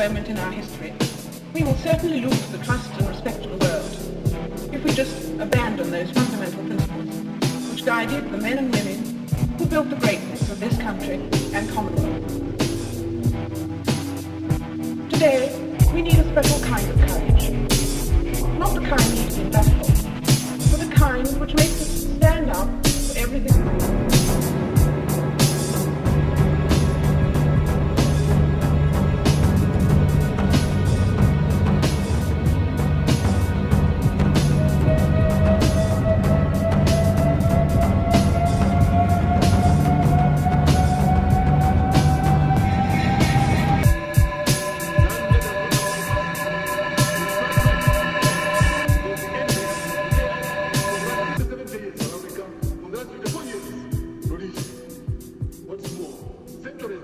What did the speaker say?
moment in our history, we will certainly lose the trust and respect of the world if we just abandon those fundamental principles which guided the men and women who built the greatness of this country and Commonwealth. Today, we need a special kind of Century